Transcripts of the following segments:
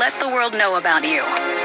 let the world know about you.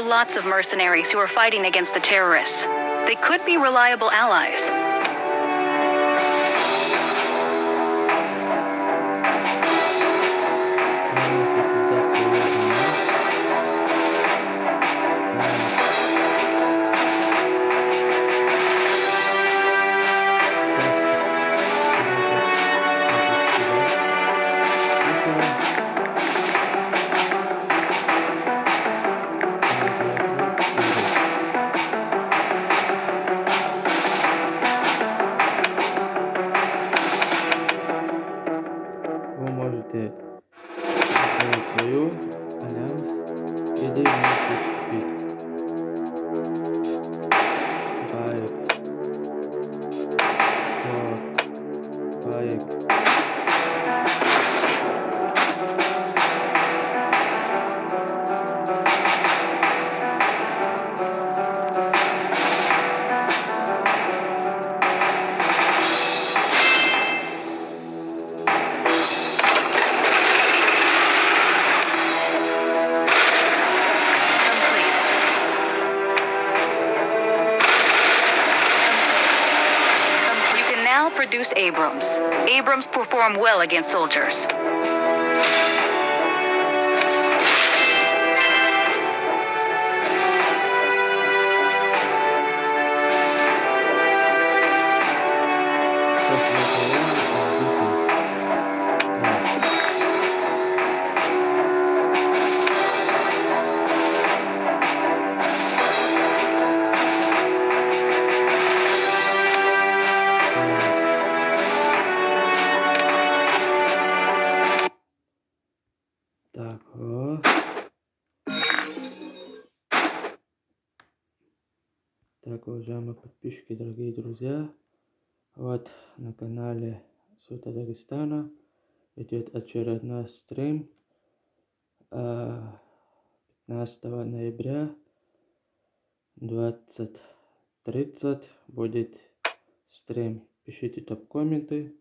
Lots of mercenaries who are fighting against the terrorists. They could be reliable allies. Now produce Abrams. Abrams perform well against soldiers. Так, о. Так, уважаемые подписчики, дорогие друзья, вот на канале Сута Дагестана идет очередной стрим э, 15 ноября 20.30 будет стрим. Пишите топ-комменты,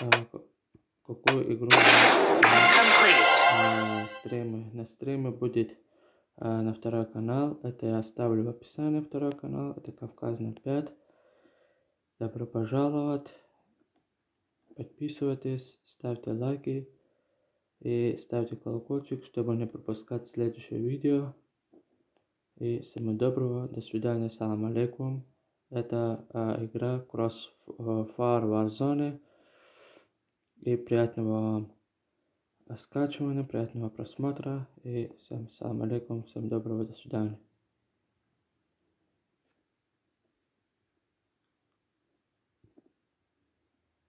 э, какую игру э, стримы. На стриме будет э, на второй канал. Это я оставлю в описании второй канал. Это Кавказ 05. Добро пожаловать. Подписывайтесь, ставьте лайки и ставьте колокольчик, чтобы не пропускать следующее видео. И всего доброго, до свидания, салам алейкум. Это э, игра Crossfire Warzone. И приятного вам скачивания, приятного просмотра и всем салам алейкум, всем доброго, до свидания.